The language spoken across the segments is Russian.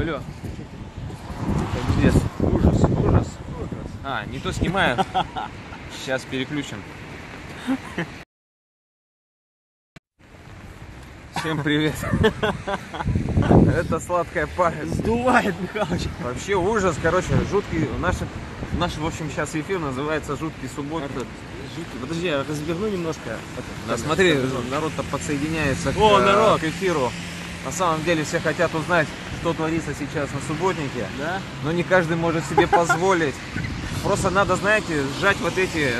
алло. Пиздец. Ужас, ужас. А, не то снимаю. Сейчас переключим. Всем привет. Это сладкая память. Сдувает, Михалыч. Вообще ужас, короче, жуткий. Наш, наш, в общем, сейчас эфир называется «Жуткий субботник». Жуткий. Подожди, я разверну немножко. Да, смотри, народ-то подсоединяется к, О, э, народ! к эфиру. На самом деле все хотят узнать, что творится сейчас на субботнике, Да? но не каждый может себе позволить. Просто надо, знаете, сжать вот эти,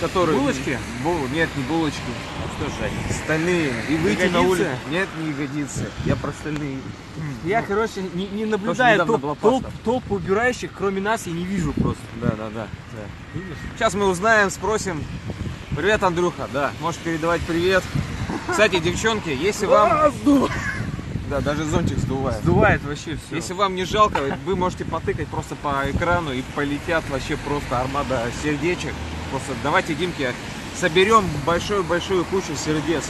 которые... Булочки? Бу- Нет, не булочки. Что жать? Стальные. И выйти на улицу. Нет, не ягодицы. Я про стальные. Я, короче, не, не наблюдаю топ, топ, топ убирающих, кроме нас, я не вижу просто. Да, да, да. Видишь? Сейчас мы узнаем, спросим. Привет, Андрюха. Да, можешь передавать привет. Кстати, девчонки, если вам... Да, даже зонтик сдувает. Сдувает вообще все. Если вам не жалко, вы можете потыкать просто по экрану и полетят вообще просто армада сердечек. Просто давайте, Димке, соберем большую-большую кучу сердец.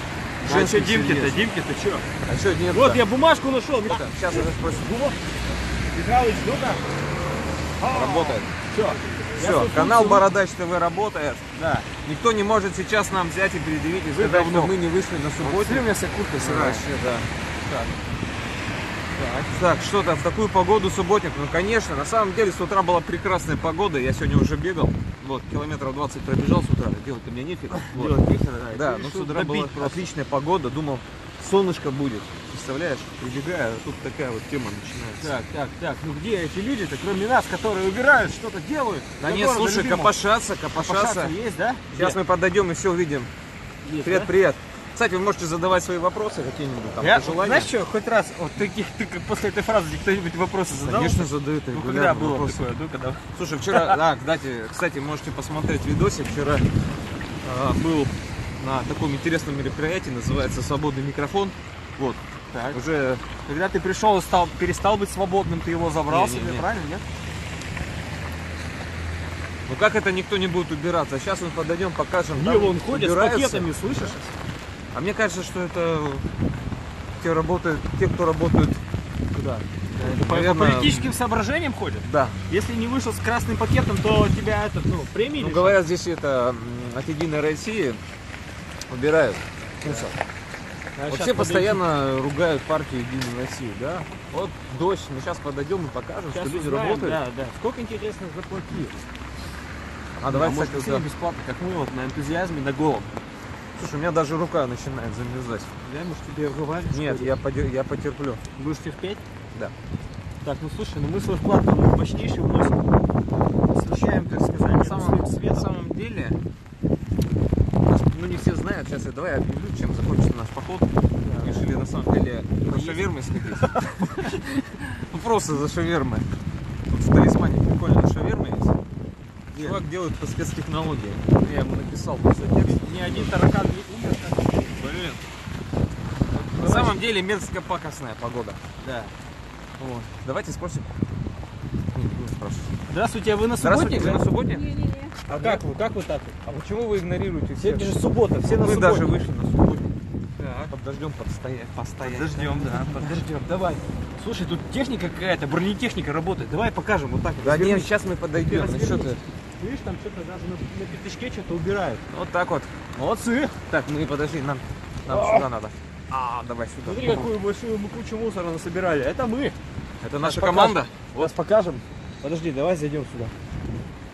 А что Димки-то? Димки-то что? А что нет? Вот я бумажку нашел. Миха- Сейчас уже спросим. Михалыч, ну-ка. Работает. Все. Все, канал Бородач ТВ работает. Да. Никто не может сейчас нам взять и предъявить и сказать, что мы не вышли на Вот субботу. смотри, у меня вся куртка сырая. Вообще, да. Так, что там, в такую погоду субботник? Ну, конечно, на самом деле с утра была прекрасная погода, я сегодня уже бегал, вот, километров 20 пробежал с утра, делать-то мне нефиг. Вот. Делать нехер, да. Да, Ты ну с утра была просто. отличная погода, думал, солнышко будет, представляешь, прибегаю, а тут такая вот тема начинается. Так, так, так, ну где эти люди-то, кроме нас, которые убирают, что-то делают? Да нет, слушай, любимого? копошаться, копошаться. Копошаться есть, да? Сейчас мы подойдем и все увидим. Есть, Привет, да? привет. Кстати, вы можете задавать свои вопросы какие-нибудь там, Я, пожелания. знаешь что, хоть раз, вот таких, ты как после этой фразы кто-нибудь вопросы задал? Конечно, задают Ну когда было вопросы. такое, ну когда? Слушай, вчера, да, кстати, кстати, можете посмотреть видосик. Вчера а, был на таком интересном мероприятии, называется «Свободный микрофон». Вот, Так. уже, Когда ты пришел и стал, перестал быть свободным, ты его забрал Не, не, себе, не. правильно, нет? ну как это никто не будет убираться? Сейчас мы подойдем, покажем. Не, там он ходит с убираются. пакетами, слышишь? А мне кажется, что это те работают, те, кто работают куда? По, по Наверное, политическим соображениям ходят. Да. Если не вышел с красным пакетом, то тебя этот, ну, премии Ну, говорят, здесь это от Единой России убирают мусор. А Вот все постоянно ругают партию Единой России, да? Вот дождь, мы сейчас подойдем и покажем, Щас что люди узнаем, работают. Да, да. Сколько интересно заплатили? А давай, а может, кстати, да. бесплатно, как мы вот на энтузиазме, на голом. Слушай, у меня даже рука начинает замерзать. Я, может, тебе уговаривать? Нет, я, подер- я потерплю. Будешь терпеть? Да. Так, ну слушай, ну мы свой вклад там мощнейший вносим. Освещаем, так сказать, На самом, свет. на самом деле, нас, ну не все знают, сейчас я давай объявлю, чем закончится наш поход. Решили на самом деле за шавермой сходить. Ну просто за шавермой. Тут в талисмане прикольная шаверма есть. Чувак делает по спецтехнологии. Я ему написал просто текст. Ни один таракан не умер. Блин. На самом деле мерзко пакостная погода. Да. Вот. Давайте спросим. Не, не спрашивай. Здравствуйте, а вы на Здравствуйте, субботник? вы на субботе? Не-не-не. А как вы, как вы так? А почему вы игнорируете всех? Сегодня же суббота, все на Мы субботе. даже вышли на субботе. Так. Под дождем подстоять. Постоять. Подождем, да, подождем. Давай. Слушай, тут техника какая-то, бронетехника работает. Давай покажем вот так. вот. Да нет, сейчас мы подойдем. Ну что ты? Видишь, там что-то даже на, на пятачке что-то убирают. Вот так вот. Молодцы. Так, ну и подожди, нам, нам сюда надо. А, давай сюда. Смотри, какую большую мы кучу мусора насобирали. Это мы. Это наша покажем. команда. Вот покажем. Подожди, давай зайдем сюда.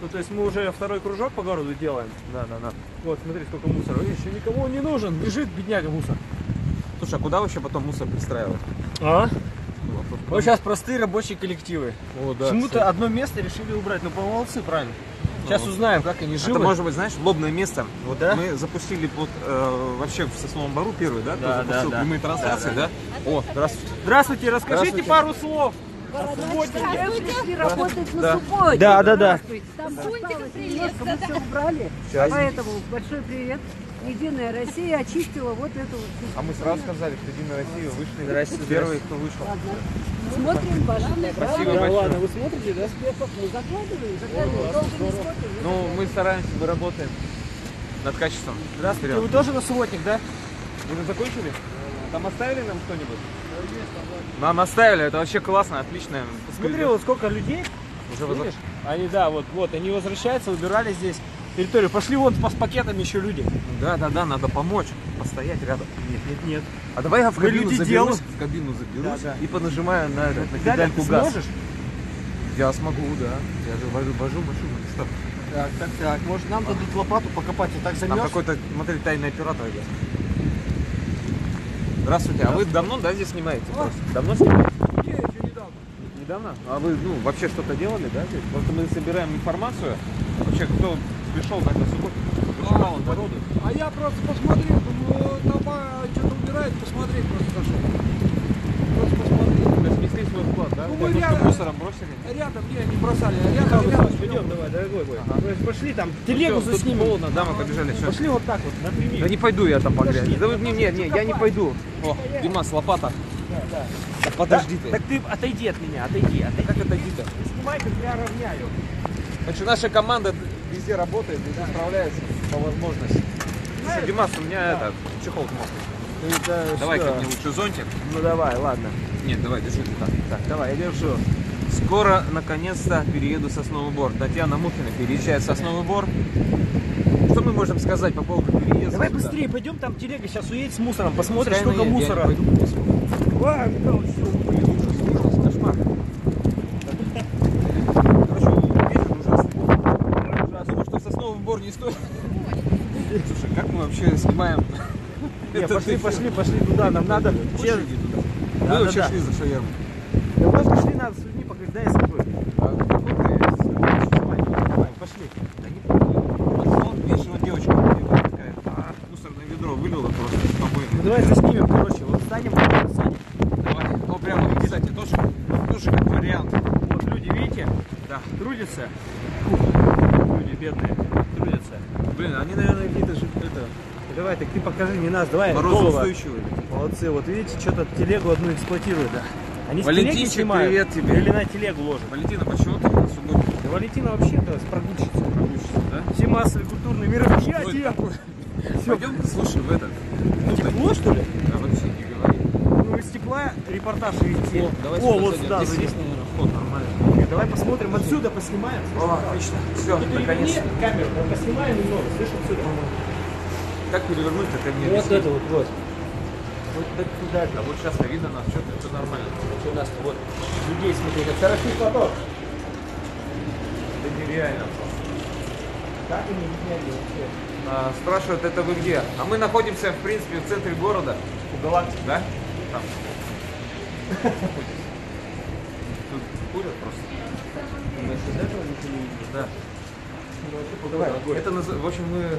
Ну, то есть мы уже второй кружок по городу делаем. Да, да, да. Вот, смотри, сколько мусора. Видишь, еще никому он не нужен. Лежит, бедняга, мусор. Слушай, а куда вообще потом мусор пристраивать? А? Вот Вот сейчас простые рабочие коллективы. О, да. Почему-то одно место решили убрать. Ну, молодцы, правильно. Сейчас Ну, узнаем, как они живы. Это может быть, знаешь, лобное место. Вот Да? мы запустили вот, э, вообще в Сосновом Бару первый, да? Да, Кто запустил да, да. прямые трансляции, да? О, здравствуйте. Здравствуйте, расскажите Здравствуйте. пару слов. Работать на Да. субботе. Да, да, да. Здравствуйте. Там осталось немножко, мы все убрали. Сейчас. Поэтому большой привет. Единая Россия очистила вот эту вот А мы сразу сказали, что Единая Россия вышли. Здрасте, Первые, кто вышел. Ладно. Смотрим ваши Спасибо программы. большое. вы смотрите, да? Успехов мы закладываем, закладываем. Долго не смотрим. Ну, мы стараемся, мы работаем над качеством. Здравствуйте, Вперед. вы тоже на субботник, да? Вы уже закончили? Там оставили нам что-нибудь? Нам оставили, это вообще классно, отлично. Смотри, вот сколько людей. Уже Видишь? Они, да, вот, вот, они возвращаются, убирали здесь территорию. Пошли вон с пакетами еще люди. Да, да, да, надо помочь, постоять рядом. Нет, нет, нет. А давай я в кабину люди заберусь, делаем. в кабину заберусь Да, да. и понажимаю на, этот, на педальку газ. сможешь? Я смогу, да. Я же вожу, вожу машину. Стоп. Так, так, так. Может нам дадут лопату покопать, и так Там замерз? какой-то, смотри, тайный оператор идет. Здравствуйте, а вы давно, да, здесь снимаете? просто? Давно снимаете? Не, еще недавно. Недавно? А вы, ну, вообще что-то делали, да, здесь? Просто мы собираем информацию. Вообще, кто пришел на эту субботу? Очень мало народу. А я просто посмотрел, думаю, толпа что-то убирает, посмотреть просто зашел. Просто посмотреть. То есть внесли свой вклад, да? Ну, мы рядом. мусором бросили. Рядом, не, не бросали, а рядом, Михаил рядом. Пойдем, давай, дорогой мой. То есть Пошли там, телегу Всё, тут заснимем. холодно, да, мы побежали. Всё. Пошли вот так вот, напрямик. Да не пойду я там по грязи. Подожди. Да вы мне, нет, нет, я не пойду. О, Димас, лопата. Да подожди ты. Так ты отойди от меня, отойди, отойди. Как отойди-то? Снимай, как я равняю. Значит, наша команда везде работает, везде справляется по возможности. Слушай, Димас, у меня это, чехол мокрый. Давай-ка мне лучше зонтик. Ну давай, ладно. Нет, давай, держи ты так. Так, давай, я держу. Скоро, наконец-то, перееду в Сосновый Бор. Татьяна Мухина переезжает в Сосновый Бор. Что мы можем сказать по поводу переезда? Давай сюда? быстрее, пойдем там телега сейчас уедет с мусором, посмотришь, Пускай сколько едет, я мусора. не пойду. Давай, Михалыч, всё. Блин, ужас, ужас, кошмар. Короче, ветер ужасный. Я думаю, что Сосновый Бор не стоит. Слушай, как мы вообще снимаем? Не, пошли, пошли, пошли туда, нам надо. Мы вообще шли за шавермой. Да просто шли надо с людьми поговорить, дай я с. А давай, пошли. Вот, видишь, вот девочка такая, а, мусорное ведро вылила просто с Ну помойной. давай заснимем, короче, вот встанем, встанем. Давай. Ну, прямо, кстати, тоже, тоже как вариант. Вот люди, видите, Да. трудятся. Люди бедные, трудятся. Блин, они, наверное, какие-то же, это, Давай, так ты покажи, не нас, давай. голову. морозоустойчивые. Молодцы, вот видите, что-то телегу одну эксплуатируют, да. Они Валентинчик, снимают привет тебе. Или на телегу ложат. Валентина, почему ты на субботу Да Валентина вообще-то с прогульщица. прогульщица, да? Все массовые культурные мероприятия. такое. Пойдем, слушай, в этот. Ну, тепло, что ли? Да, вообще не говори. Ну, из тепла репортаж вести. О, давай О, вот сюда Здесь есть, наверное, вход нормально. Давай посмотрим, отсюда поснимаем. О, отлично. Все, наконец. камеру, поснимаем немного, слышь, отсюда. Как перевернуть, так и мне Вот это вот, вот. Вот так туда. А вот сейчас видно нас, что это нормально. Вот у нас вот людей, смотри, как хороший поток. Это нереально. Как они видняли вообще? А, спрашивают, это вы где? А мы находимся, в принципе, в центре города. У галактики. Да? Там. Тут курят просто. Значит, этого ничего не видно. Да. Ну. Это, в общем, мы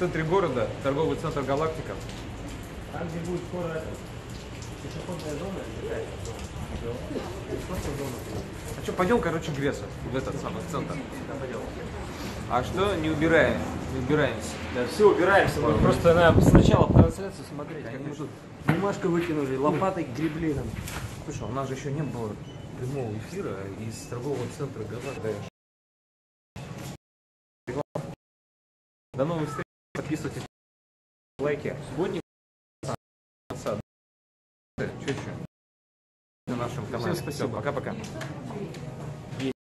в центре города, торговый центр Галактика. Там, где будет скоро пешеходная зона, зона. А что, пойдем, короче, греться в этот самый центр. А что, не убираем, не убираемся. Да, все, убираемся. Мы просто надо сначала трансляцию смотреть. Они Конечно. тут бумажку выкинули, лопатой гребли нам. Слушай, у нас же еще не было прямого эфира из торгового центра Галактика. До новых встреч. Лайки. Сегодня Что еще? На нашем канале. Всем спасибо. Пока-пока.